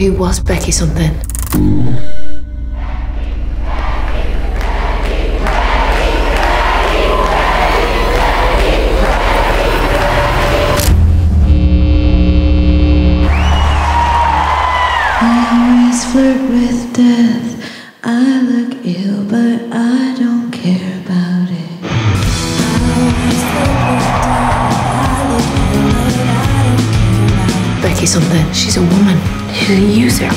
Who was Becky something? flirt with death. I look ill, but I don't care about it. Becky something. She's a woman. She's a user.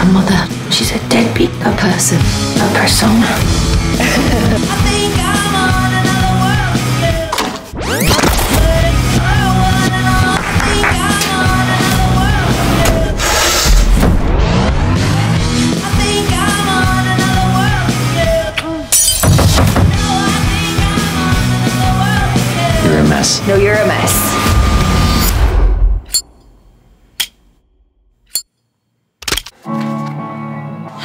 a mother. She's a deadbeat. A person. A persona. I think I'm on another world. I think I'm on another world. You're a mess. No, you're a mess.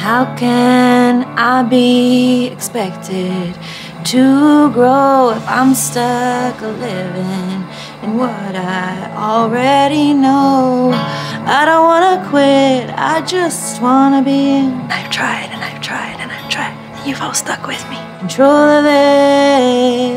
How can I be expected to grow if I'm stuck a living in what I already know? I don't wanna quit, I just wanna be in I've tried and I've tried and I've tried. You've all stuck with me. control of it.